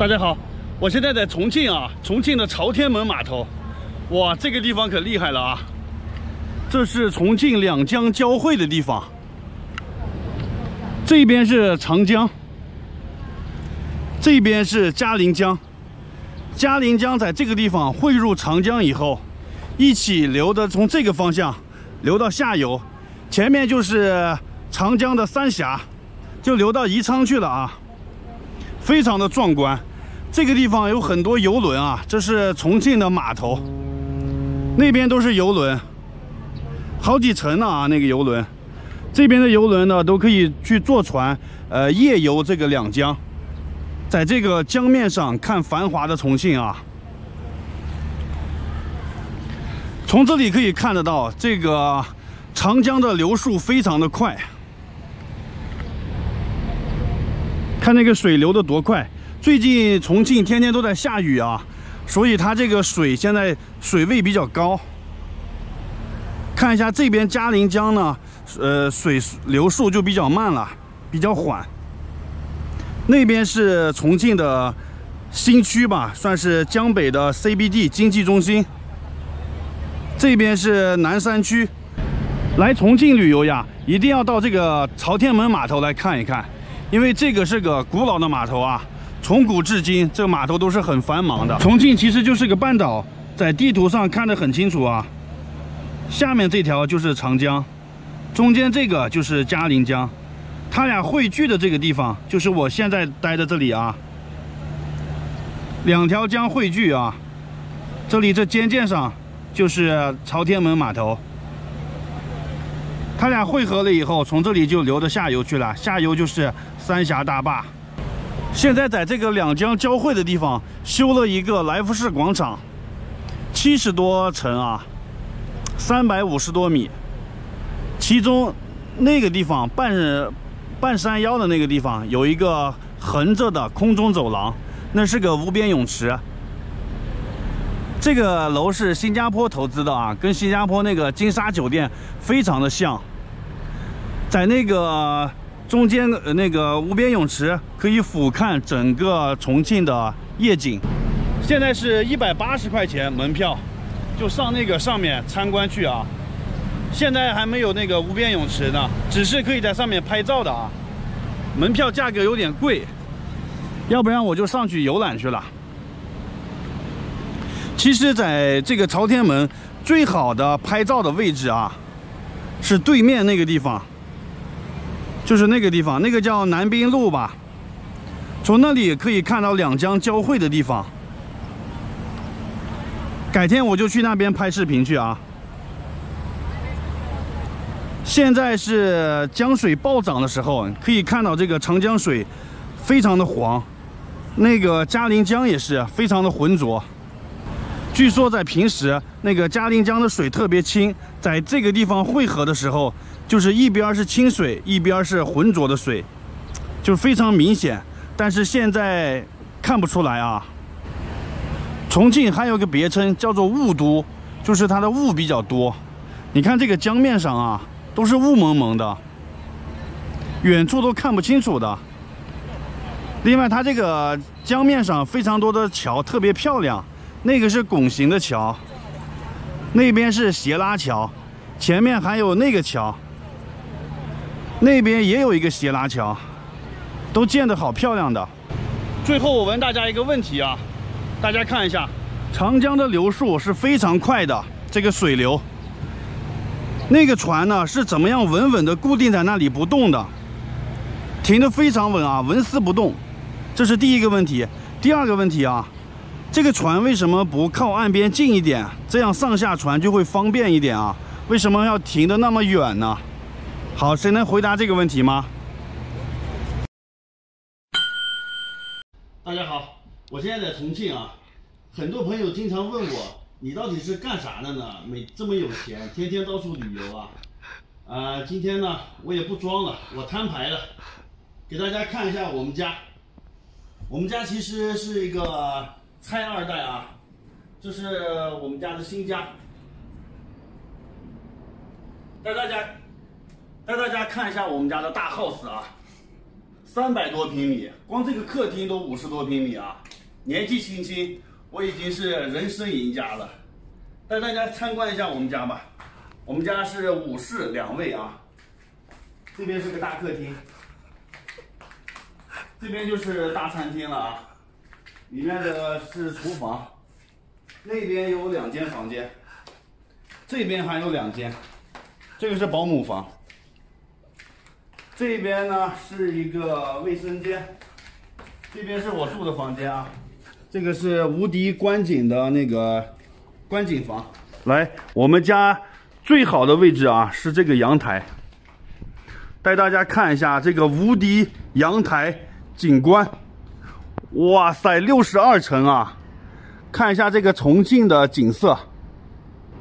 大家好，我现在在重庆啊，重庆的朝天门码头，哇，这个地方可厉害了啊！这是重庆两江交汇的地方，这边是长江，这边是嘉陵江，嘉陵江在这个地方汇入长江以后，一起流的从这个方向流到下游，前面就是长江的三峡，就流到宜昌去了啊。非常的壮观，这个地方有很多游轮啊，这是重庆的码头，那边都是游轮，好几层呢啊，那个游轮，这边的游轮呢都可以去坐船，呃，夜游这个两江，在这个江面上看繁华的重庆啊，从这里可以看得到，这个长江的流速非常的快。看那个水流的多快！最近重庆天天都在下雨啊，所以它这个水现在水位比较高。看一下这边嘉陵江呢，呃，水流速就比较慢了，比较缓。那边是重庆的新区吧，算是江北的 CBD 经济中心。这边是南山区。来重庆旅游呀，一定要到这个朝天门码头来看一看。因为这个是个古老的码头啊，从古至今，这个码头都是很繁忙的。重庆其实就是个半岛，在地图上看得很清楚啊。下面这条就是长江，中间这个就是嘉陵江，它俩汇聚的这个地方就是我现在待的这里啊。两条江汇聚啊，这里这尖尖上就是朝天门码头。它俩汇合了以后，从这里就流到下游去了，下游就是。三峡大坝，现在在这个两江交汇的地方修了一个来福士广场，七十多层啊，三百五十多米。其中那个地方半半山腰的那个地方有一个横着的空中走廊，那是个无边泳池。这个楼是新加坡投资的啊，跟新加坡那个金沙酒店非常的像，在那个。中间呃那个无边泳池可以俯瞰整个重庆的夜景。现在是一百八十块钱门票，就上那个上面参观去啊。现在还没有那个无边泳池呢，只是可以在上面拍照的啊。门票价格有点贵，要不然我就上去游览去了。其实，在这个朝天门最好的拍照的位置啊，是对面那个地方。就是那个地方，那个叫南滨路吧。从那里可以看到两江交汇的地方。改天我就去那边拍视频去啊。现在是江水暴涨的时候，可以看到这个长江水非常的黄，那个嘉陵江也是非常的浑浊。据说在平时，那个嘉陵江的水特别清，在这个地方汇合的时候。就是一边是清水，一边是浑浊的水，就非常明显。但是现在看不出来啊。重庆还有个别称叫做雾都，就是它的雾比较多。你看这个江面上啊，都是雾蒙蒙的，远处都看不清楚的。另外，它这个江面上非常多的桥，特别漂亮。那个是拱形的桥，那边是斜拉桥，前面还有那个桥。那边也有一个斜拉桥，都建得好漂亮的。最后我问大家一个问题啊，大家看一下，长江的流速是非常快的，这个水流，那个船呢是怎么样稳稳的固定在那里不动的？停得非常稳啊，纹丝不动。这是第一个问题。第二个问题啊，这个船为什么不靠岸边近一点，这样上下船就会方便一点啊？为什么要停的那么远呢？好，谁能回答这个问题吗？大家好，我现在在重庆啊，很多朋友经常问我，你到底是干啥的呢？没这么有钱，天天到处旅游啊？啊，今天呢，我也不装了，我摊牌了，给大家看一下我们家。我们家其实是一个拆二代啊，这是我们家的新家，带大家。带大家看一下我们家的大 house 啊，三百多平米，光这个客厅都五十多平米啊！年纪轻轻，我已经是人生赢家了。带大家参观一下我们家吧。我们家是五室两卫啊，这边是个大客厅，这边就是大餐厅了啊。里面的是厨房，那边有两间房间，这边还有两间，这个是保姆房。这边呢是一个卫生间，这边是我住的房间啊。这个是无敌观景的那个观景房。来，我们家最好的位置啊是这个阳台，带大家看一下这个无敌阳台景观。哇塞，六十二层啊！看一下这个重庆的景色，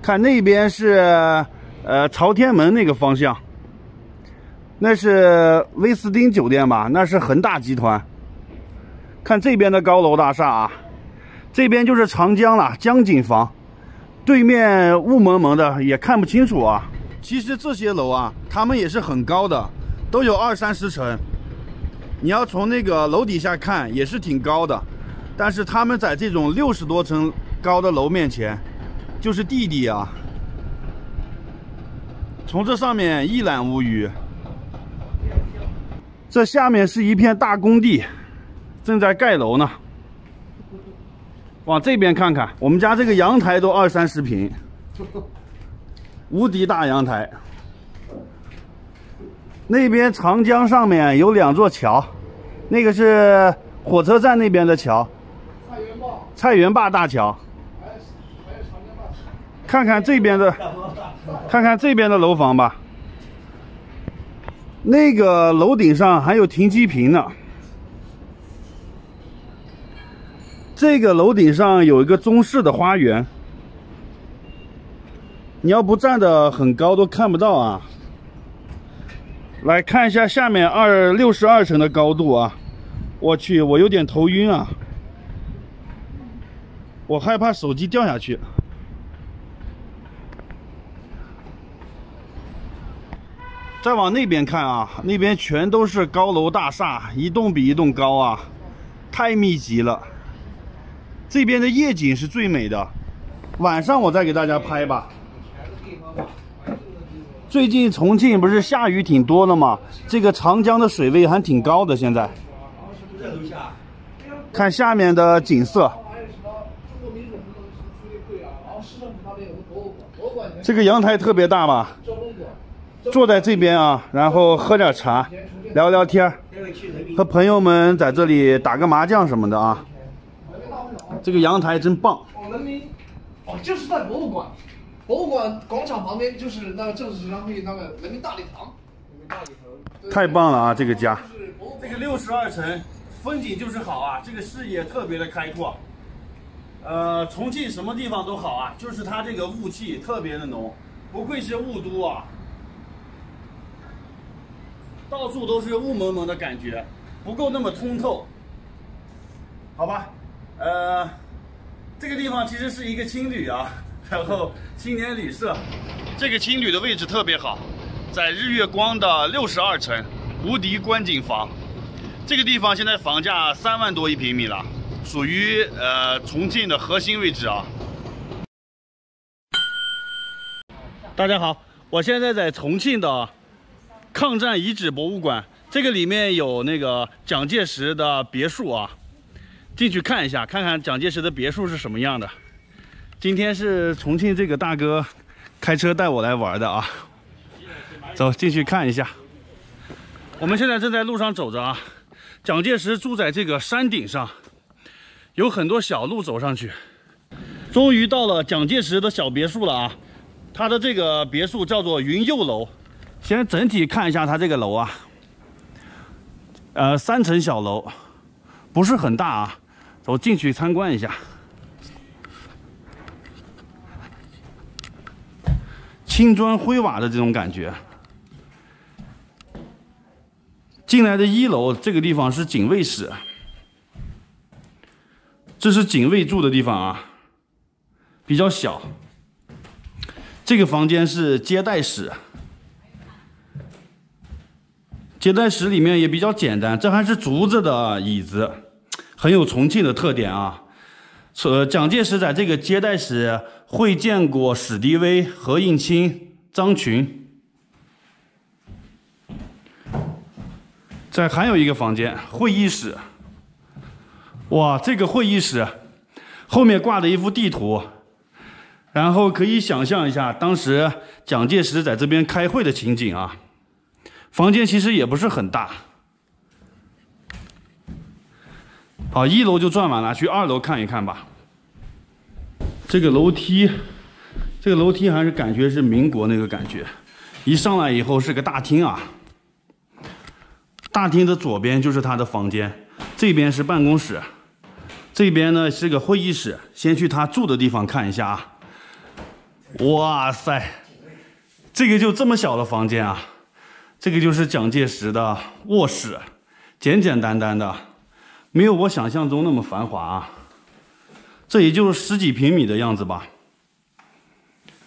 看那边是呃朝天门那个方向。那是威斯汀酒店吧？那是恒大集团。看这边的高楼大厦啊，这边就是长江了，江景房。对面雾蒙蒙的，也看不清楚啊。其实这些楼啊，他们也是很高的，都有二三十层。你要从那个楼底下看，也是挺高的。但是他们在这种六十多层高的楼面前，就是弟弟啊。从这上面一览无余。这下面是一片大工地，正在盖楼呢。往这边看看，我们家这个阳台都二三十平，无敌大阳台。那边长江上面有两座桥，那个是火车站那边的桥，菜园坝，菜园坝大桥。看看这边的，看看这边的楼房吧。那个楼顶上还有停机坪呢。这个楼顶上有一个中式的花园，你要不站得很高都看不到啊。来看一下下面二六十二层的高度啊！我去，我有点头晕啊，我害怕手机掉下去。再往那边看啊，那边全都是高楼大厦，一栋比一栋高啊，太密集了。这边的夜景是最美的，晚上我再给大家拍吧。最近重庆不是下雨挺多的吗？这个长江的水位还挺高的。现在看下面的景色，这个阳台特别大吧？坐在这边啊，然后喝点茶，聊聊天和朋友们在这里打个麻将什么的啊。这个阳台真棒。哦，人民，哦，就是在博物馆，博物馆广场旁边就是那个正式协商会那个人民大礼堂。人民大礼堂。太棒了啊，这个家。这个六十二层，风景就是好啊，这个视野特别的开阔。呃，重庆什么地方都好啊，就是它这个雾气特别的浓，不愧是雾都啊。到处都是雾蒙蒙的感觉，不够那么通透，好吧？呃，这个地方其实是一个青旅啊，然后青年旅社，这个青旅的位置特别好，在日月光的六十二层，无敌观景房。这个地方现在房价三万多一平米了，属于呃重庆的核心位置啊。大家好，我现在在重庆的。抗战遗址博物馆，这个里面有那个蒋介石的别墅啊，进去看一下，看看蒋介石的别墅是什么样的。今天是重庆这个大哥开车带我来玩的啊，走进去看一下。我们现在正在路上走着啊，蒋介石住在这个山顶上，有很多小路走上去，终于到了蒋介石的小别墅了啊，他的这个别墅叫做云佑楼。先整体看一下他这个楼啊，呃，三层小楼，不是很大啊，走进去参观一下。青砖灰瓦的这种感觉。进来的一楼这个地方是警卫室，这是警卫住的地方啊，比较小。这个房间是接待室。接待室里面也比较简单，这还是竹子的椅子，很有重庆的特点啊。呃，蒋介石在这个接待室会见过史迪威、何应钦、张群。在还有一个房间，会议室。哇，这个会议室后面挂着一幅地图，然后可以想象一下当时蒋介石在这边开会的情景啊。房间其实也不是很大。好，一楼就转完了，去二楼看一看吧。这个楼梯，这个楼梯还是感觉是民国那个感觉。一上来以后是个大厅啊。大厅的左边就是他的房间，这边是办公室，这边呢是个会议室。先去他住的地方看一下啊。哇塞，这个就这么小的房间啊！这个就是蒋介石的卧室，简简单单的，没有我想象中那么繁华啊。这也就是十几平米的样子吧，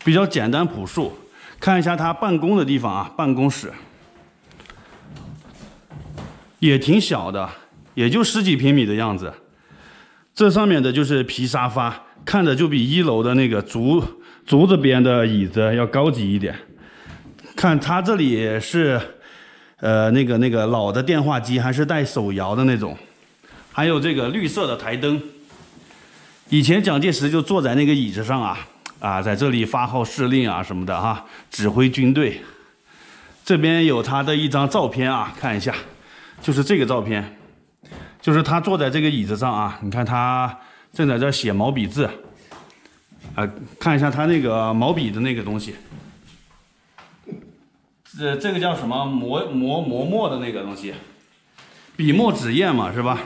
比较简单朴素。看一下他办公的地方啊，办公室也挺小的，也就十几平米的样子。这上面的就是皮沙发，看着就比一楼的那个竹竹子边的椅子要高级一点。看他这里是，呃，那个那个老的电话机，还是带手摇的那种，还有这个绿色的台灯。以前蒋介石就坐在那个椅子上啊，啊，在这里发号施令啊什么的哈，指挥军队。这边有他的一张照片啊，看一下，就是这个照片，就是他坐在这个椅子上啊，你看他正在这写毛笔字，啊，看一下他那个毛笔的那个东西。这这个叫什么磨磨磨墨的那个东西，笔墨纸砚嘛，是吧？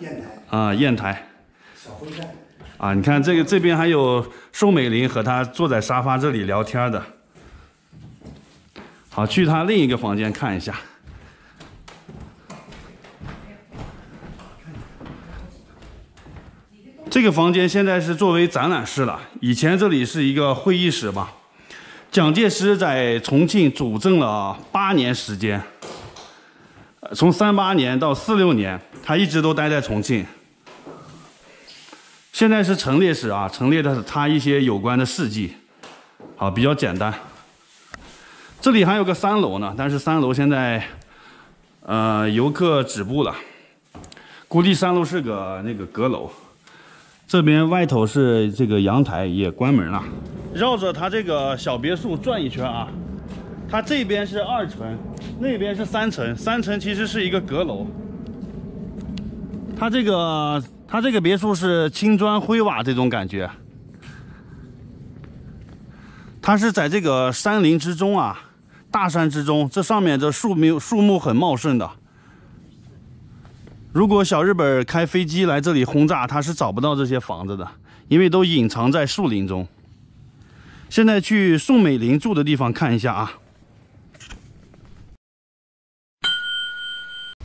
砚台啊，砚台。小风扇。啊，你看这个这边还有宋美龄和他坐在沙发这里聊天的。好，去他另一个房间看一下。这个房间现在是作为展览室了，以前这里是一个会议室吧。蒋介石在重庆主政了八年时间，从三八年到四六年，他一直都待在重庆。现在是陈列室啊，陈列的是他一些有关的事迹，好，比较简单。这里还有个三楼呢，但是三楼现在，呃，游客止步了，估计三楼是个那个阁楼。这边外头是这个阳台，也关门了。绕着他这个小别墅转一圈啊，它这边是二层，那边是三层，三层其实是一个阁楼。它这个它这个别墅是青砖灰瓦这种感觉，它是在这个山林之中啊，大山之中，这上面的树木树木很茂盛的。如果小日本开飞机来这里轰炸，他是找不到这些房子的，因为都隐藏在树林中。现在去宋美龄住的地方看一下啊！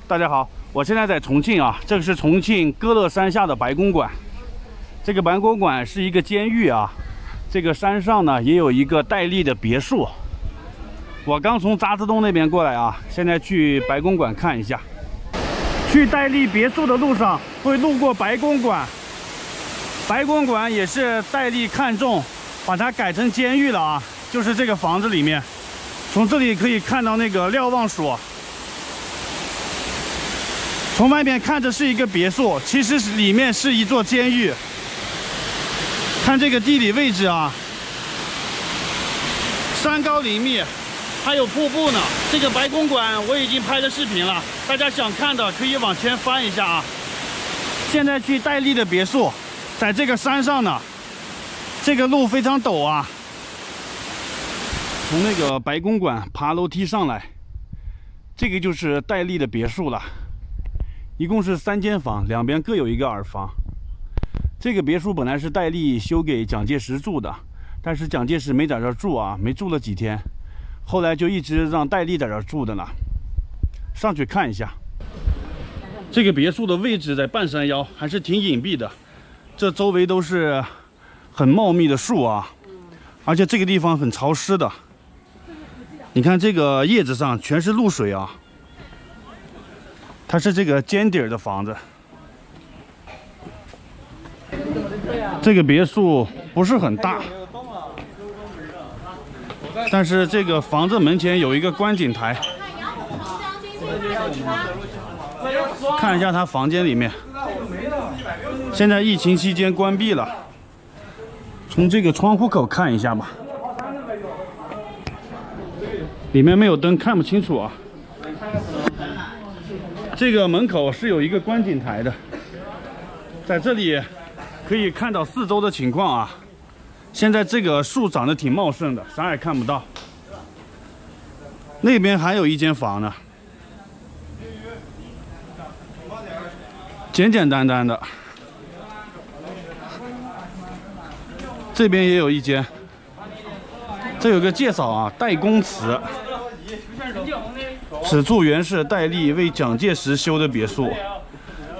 大家好，我现在在重庆啊，这个是重庆歌乐山下的白公馆。这个白公馆是一个监狱啊，这个山上呢也有一个戴笠的别墅。我刚从渣滓洞那边过来啊，现在去白公馆看一下。去戴笠别墅的路上会路过白公馆，白公馆也是戴笠看中，把它改成监狱了啊！就是这个房子里面，从这里可以看到那个瞭望所。从外面看着是一个别墅，其实里面是一座监狱。看这个地理位置啊，山高林密。还有瀑布呢，这个白公馆我已经拍了视频了，大家想看的可以往前翻一下啊。现在去戴笠的别墅，在这个山上呢，这个路非常陡啊。从那个白公馆爬楼梯上来，这个就是戴笠的别墅了，一共是三间房，两边各有一个耳房。这个别墅本来是戴笠修给蒋介石住的，但是蒋介石没在这住啊，没住了几天。后来就一直让戴笠在这住的呢，上去看一下。这个别墅的位置在半山腰，还是挺隐蔽的。这周围都是很茂密的树啊，而且这个地方很潮湿的。你看这个叶子上全是露水啊，它是这个尖底儿的房子。这个别墅不是很大，但是这个房子门前有一个观景台，看一下他房间里面。现在疫情期间关闭了，从这个窗户口看一下吧。里面没有灯，看不清楚啊。这个门口是有一个观景台的，在这里可以看到四周的情况啊。现在这个树长得挺茂盛的，啥也看不到。那边还有一间房呢，简简单单的。这边也有一间，这有个介绍啊，代公祠。此处原是戴笠为蒋介石修的别墅。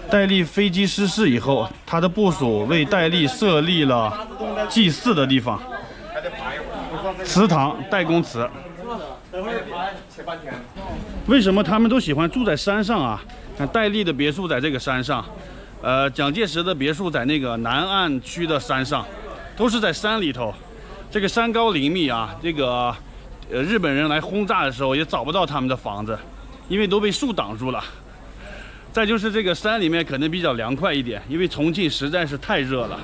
戴笠飞机失事以后，他的部属为戴笠设立了祭祀的地方，祠堂代公祠。为什么他们都喜欢住在山上啊？看戴笠的别墅在这个山上，呃，蒋介石的别墅在那个南岸区的山上。都是在山里头，这个山高林密啊，这个呃日本人来轰炸的时候也找不到他们的房子，因为都被树挡住了。再就是这个山里面可能比较凉快一点，因为重庆实在是太热了。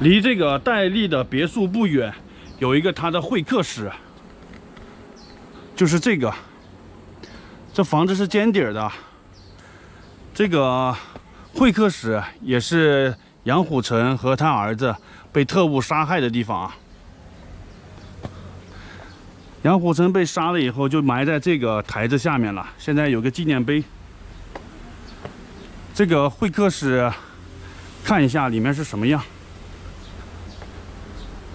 离这个戴笠的别墅不远，有一个他的会客室，就是这个。这房子是尖底的，这个会客室也是杨虎城和他儿子。被特务杀害的地方啊！杨虎城被杀了以后，就埋在这个台子下面了。现在有个纪念碑。这个会客室，看一下里面是什么样。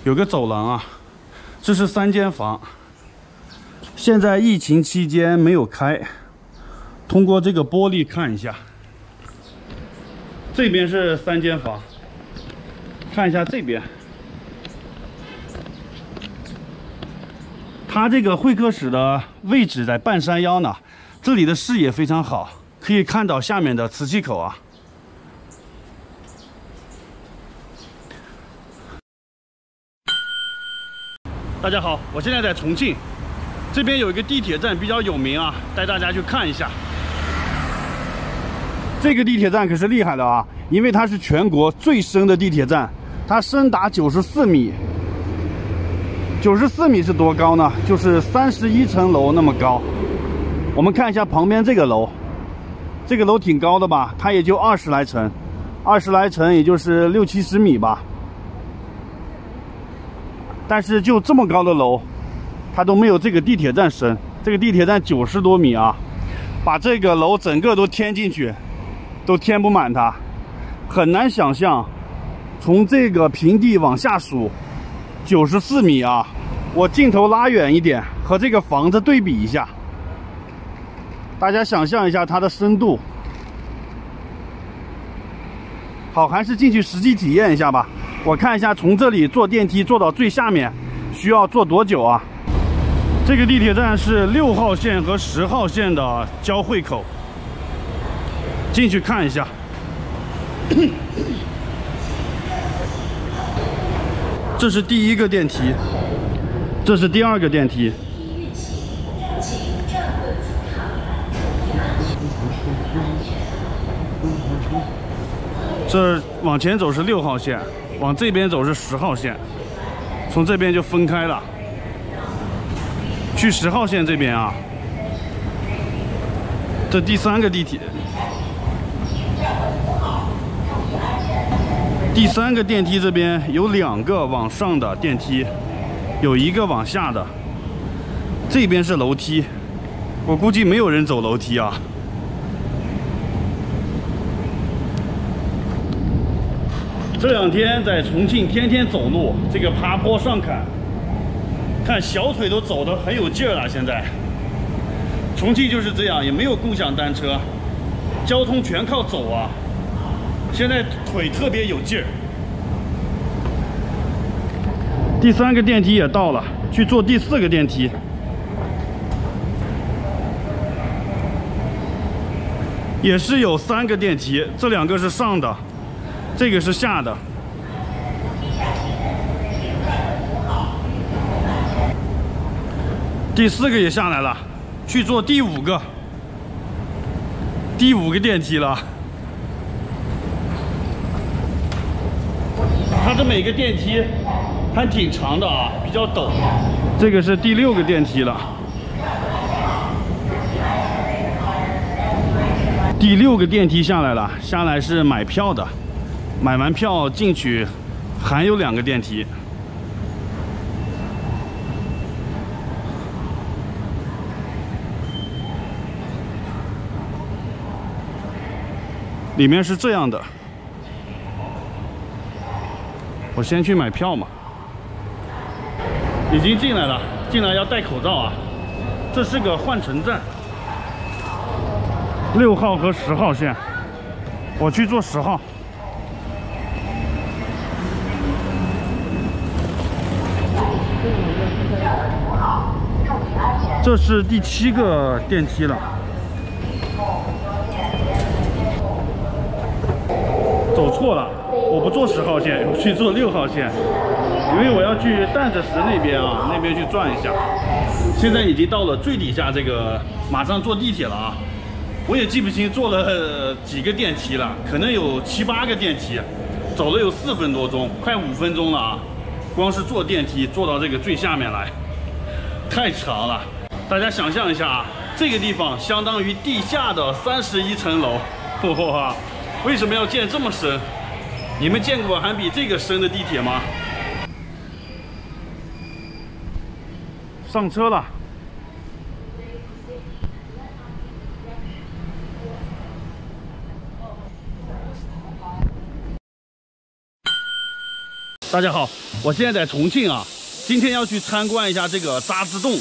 有个走廊啊，这是三间房。现在疫情期间没有开，通过这个玻璃看一下。这边是三间房。看一下这边，它这个会客室的位置在半山腰呢，这里的视野非常好，可以看到下面的磁器口啊。大家好，我现在在重庆，这边有一个地铁站比较有名啊，带大家去看一下。这个地铁站可是厉害的啊，因为它是全国最深的地铁站。它深达九十四米，九十四米是多高呢？就是三十一层楼那么高。我们看一下旁边这个楼，这个楼挺高的吧？它也就二十来层，二十来层也就是六七十米吧。但是就这么高的楼，它都没有这个地铁站深。这个地铁站九十多米啊，把这个楼整个都填进去，都填不满它，很难想象。从这个平地往下数，九十四米啊！我镜头拉远一点，和这个房子对比一下，大家想象一下它的深度。好，还是进去实际体验一下吧。我看一下，从这里坐电梯坐到最下面，需要坐多久啊？这个地铁站是六号线和十号线的交汇口，进去看一下。这是第一个电梯，这是第二个电梯。这往前走是六号线，往这边走是十号线，从这边就分开了。去十号线这边啊，这第三个地铁。第三个电梯这边有两个往上的电梯，有一个往下的。这边是楼梯，我估计没有人走楼梯啊。这两天在重庆天天走路，这个爬坡上坎，看小腿都走得很有劲儿了。现在，重庆就是这样，也没有共享单车，交通全靠走啊。现在腿特别有劲儿。第三个电梯也到了，去坐第四个电梯。也是有三个电梯，这两个是上的，这个是下的。第四个也下来了，去坐第五个，第五个电梯了。它这每个电梯还挺长的啊，比较陡。这个是第六个电梯了。第六个电梯下来了，下来是买票的，买完票进去还有两个电梯。里面是这样的，我先去买票嘛。已经进来了，进来要戴口罩啊。这是个换乘站，六号和十号线，我去坐十号。这是第七个电梯了。走错了，我不坐十号线，我去坐六号线，因为我要去蛋子石那边啊，那边去转一下。现在已经到了最底下这个，马上坐地铁了啊！我也记不清坐了几个电梯了，可能有七八个电梯，走了有四分多钟，快五分钟了啊！光是坐电梯坐到这个最下面来，太长了。大家想象一下啊，这个地方相当于地下的三十一层楼，哇！为什么要建这么深？你们见过还比这个深的地铁吗？上车了。大家好，我现在在重庆啊，今天要去参观一下这个渣滓洞。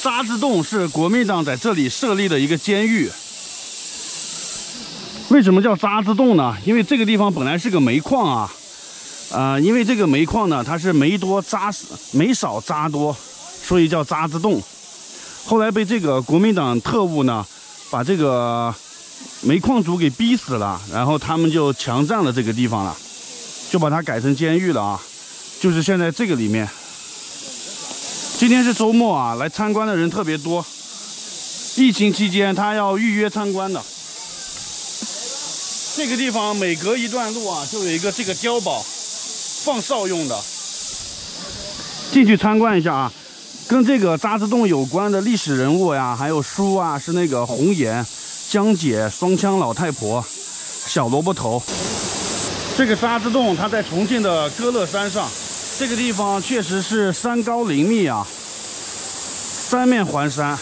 渣滓洞是国民党在这里设立的一个监狱。为什么叫渣滓洞呢？因为这个地方本来是个煤矿啊，呃，因为这个煤矿呢，它是煤多渣煤少渣多，所以叫渣滓洞。后来被这个国民党特务呢，把这个煤矿主给逼死了，然后他们就强占了这个地方了，就把它改成监狱了啊，就是现在这个里面。今天是周末啊，来参观的人特别多。疫情期间他要预约参观的。这个地方每隔一段路啊，就有一个这个碉堡，放哨用的。进去参观一下啊，跟这个渣滓洞有关的历史人物呀，还有书啊，是那个红颜、江姐、双枪老太婆、小萝卜头。这个渣滓洞它在重庆的歌乐山上，这个地方确实是山高林密啊，三面环山。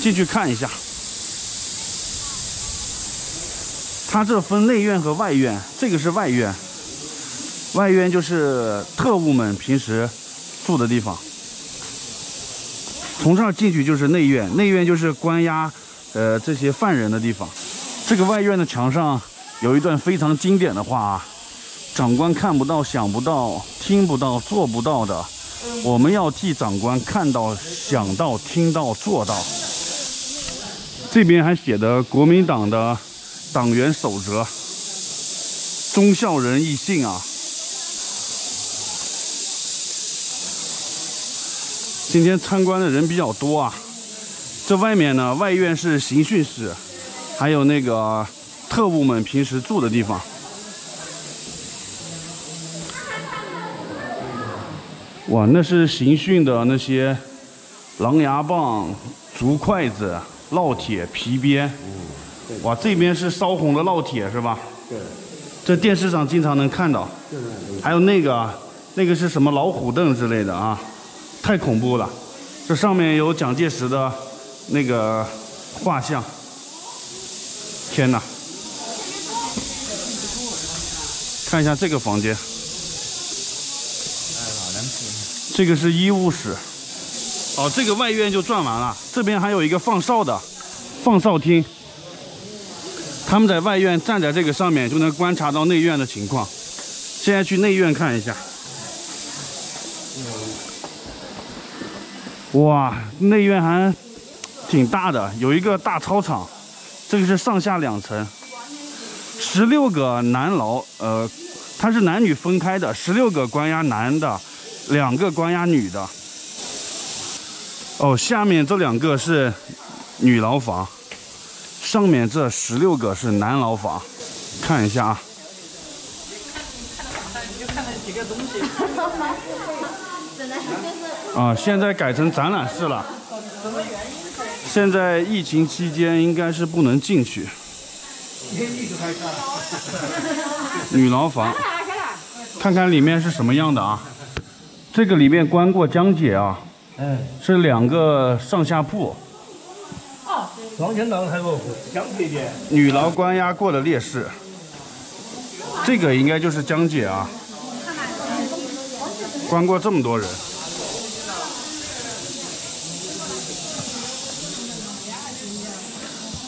进去看一下。它这分内院和外院，这个是外院，外院就是特务们平时住的地方。从这儿进去就是内院，内院就是关押呃这些犯人的地方。这个外院的墙上有一段非常经典的话啊：长官看不到、想不到、听不到、做不到的，我们要替长官看到、想到、听到、做到。这边还写的国民党的。党员守则，忠孝仁义信啊！今天参观的人比较多啊。这外面呢，外院是刑讯室，还有那个特务们平时住的地方。哇，那是刑讯的那些狼牙棒、竹筷子、烙铁、皮鞭。哇，这边是烧红的烙铁是吧？对。这电视上经常能看到。还有那个，那个是什么老虎凳之类的啊？太恐怖了。这上面有蒋介石的那个画像。天哪！看一下这个房间。这个是医务室。哦，这个外院就转完了。这边还有一个放哨的，放哨厅。他们在外院站在这个上面，就能观察到内院的情况。现在去内院看一下。哇，内院还挺大的，有一个大操场，这个是上下两层，十六个男牢，呃，它是男女分开的，十六个关押男的，两个关押女的。哦，下面这两个是女牢房，上面这十六个是男牢房，看一下啊。啊，现在改成展览室了。现在疫情期间应该是不能进去。女牢房，看看里面是什么样的啊？这个里面关过江姐啊，是两个上下铺，双间廊还有相配的，女牢关押过的烈士。这个应该就是江姐啊，关过这么多人。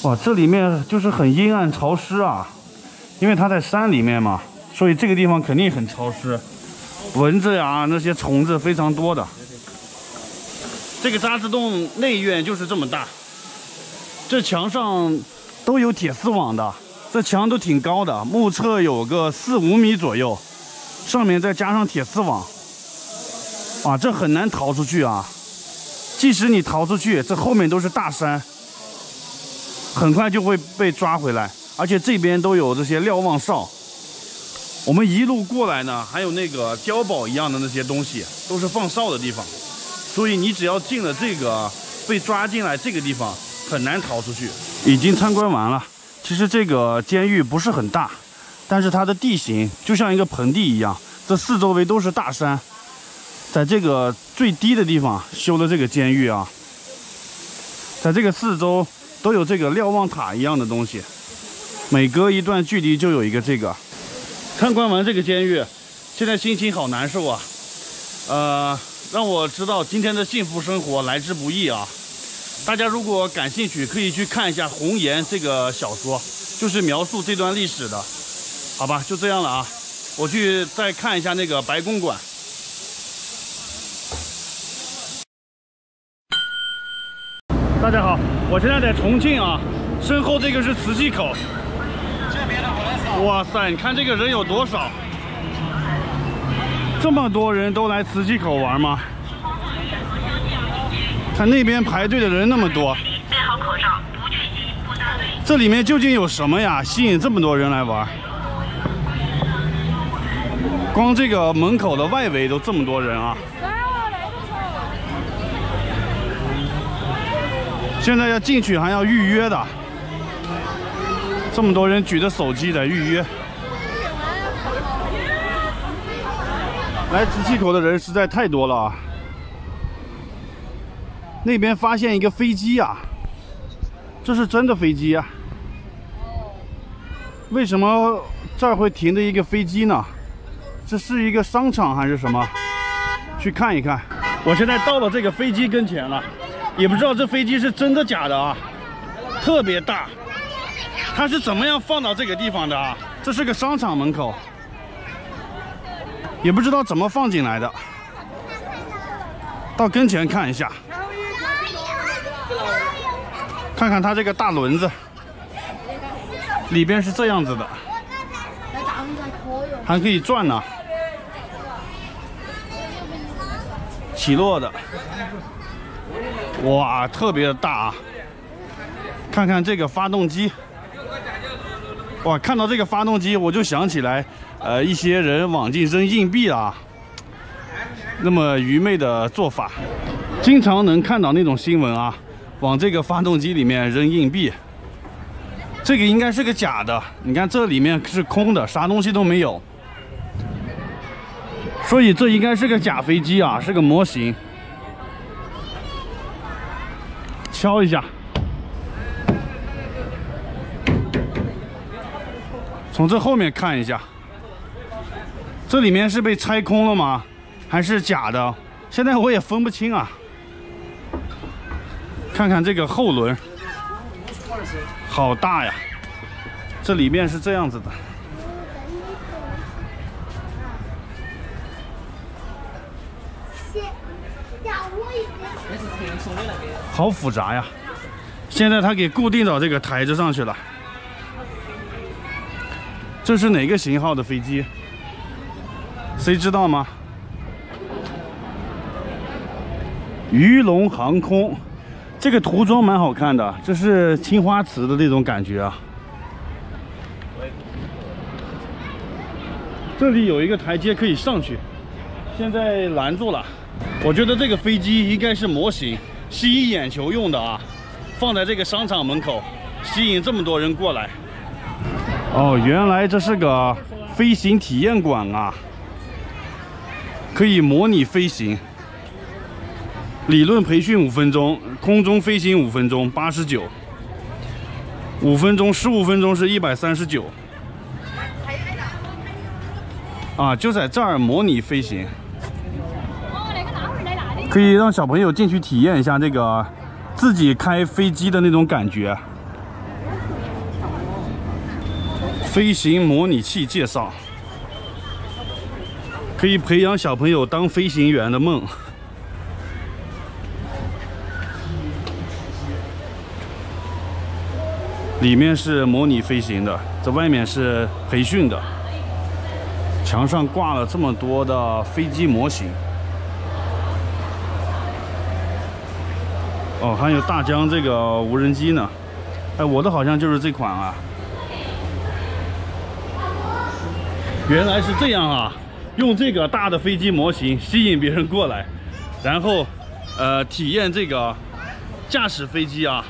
哇，这里面就是很阴暗潮湿啊，因为它在山里面嘛，所以这个地方肯定很潮湿，蚊子呀那些虫子非常多的。这个渣滓洞内院就是这么大，这墙上都有铁丝网的，这墙都挺高的，目测有个四五米左右，上面再加上铁丝网，啊，这很难逃出去啊！即使你逃出去，这后面都是大山。很快就会被抓回来，而且这边都有这些瞭望哨。我们一路过来呢，还有那个碉堡一样的那些东西，都是放哨的地方。所以你只要进了这个，被抓进来这个地方，很难逃出去。已经参观完了。其实这个监狱不是很大，但是它的地形就像一个盆地一样，这四周围都是大山，在这个最低的地方修的这个监狱啊，在这个四周。都有这个瞭望塔一样的东西，每隔一段距离就有一个这个。参观完这个监狱，现在心情好难受啊，呃，让我知道今天的幸福生活来之不易啊。大家如果感兴趣，可以去看一下《红岩》这个小说，就是描述这段历史的。好吧，就这样了啊，我去再看一下那个白公馆。大家好，我现在在重庆啊，身后这个是磁器口。哇塞，你看这个人有多少？这么多人都来磁器口玩吗？看那边排队的人那么多。戴好口罩，不聚集，不搭队。这里面究竟有什么呀？吸引这么多人来玩？光这个门口的外围都这么多人啊！现在要进去还要预约的，这么多人举着手机在预约。来磁器口的人实在太多了。那边发现一个飞机啊，这是真的飞机啊？为什么这儿会停着一个飞机呢？这是一个商场还是什么？去看一看。我现在到了这个飞机跟前了。也不知道这飞机是真的假的啊，特别大，它是怎么样放到这个地方的啊？这是个商场门口，也不知道怎么放进来的。到跟前看一下，看看它这个大轮子，里边是这样子的，还可以转呢，起落的。哇，特别的大啊！看看这个发动机，哇，看到这个发动机，我就想起来，呃，一些人往进扔硬币啊，那么愚昧的做法，经常能看到那种新闻啊，往这个发动机里面扔硬币。这个应该是个假的，你看这里面是空的，啥东西都没有，所以这应该是个假飞机啊，是个模型。敲一下，从这后面看一下，这里面是被拆空了吗？还是假的？现在我也分不清啊。看看这个后轮，好大呀！这里面是这样子的。好复杂呀！现在他给固定到这个台子上去了。这是哪个型号的飞机？谁知道吗？鱼龙航空，这个涂装蛮好看的，这是青花瓷的那种感觉啊。这里有一个台阶可以上去，现在拦住了。我觉得这个飞机应该是模型，吸引眼球用的啊，放在这个商场门口，吸引这么多人过来。哦，原来这是个飞行体验馆啊，可以模拟飞行。理论培训五分钟，空中飞行五分钟，八十九。五分钟，十五分钟是一百三十九。啊，就在这儿模拟飞行，可以让小朋友进去体验一下这个自己开飞机的那种感觉。飞行模拟器介绍，可以培养小朋友当飞行员的梦。里面是模拟飞行的，这外面是培训的。墙上挂了这么多的飞机模型，哦，还有大疆这个无人机呢。哎，我的好像就是这款啊。原来是这样啊，用这个大的飞机模型吸引别人过来，然后，呃，体验这个驾驶飞机啊。